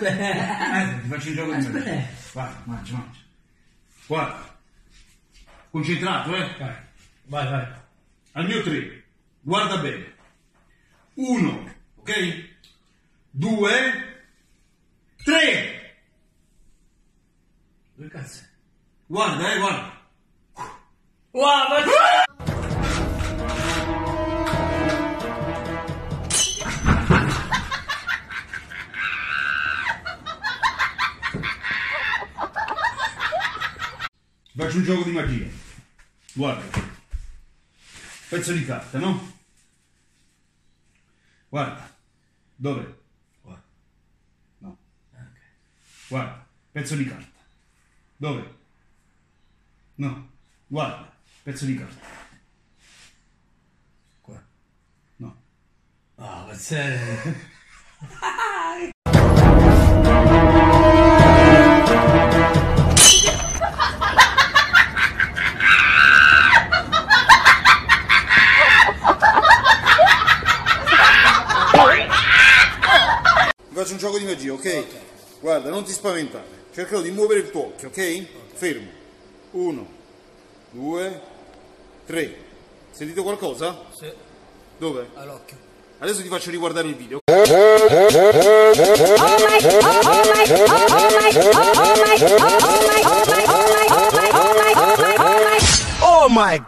Aspetta, ti faccio un gioco di magia. Guarda, mangia, mangia. Guarda. Concentrato, eh? vai, vai, vai. Al mio 3. Guarda bene. 1, ok? 2, 3. Dove cazzo? Guarda, eh, guarda. Wow, ma... Faccio un gioco di magia. Guarda. Pezzo di carta, no? Guarda. Dov'è? Qua. No. Ok. Guarda. Pezzo di carta. Dov'è? No. Guarda. Pezzo di carta. Qua. No. Ah, ma serio? faccio un gioco di magia, ok? Guarda, non ti spaventare. Cercherò di muovere il tuo occhio, ok? okay. Fermo. Uno, due, tre. Sentite qualcosa? Sì. Dove? All'occhio. Adesso ti faccio riguardare il video. Oh my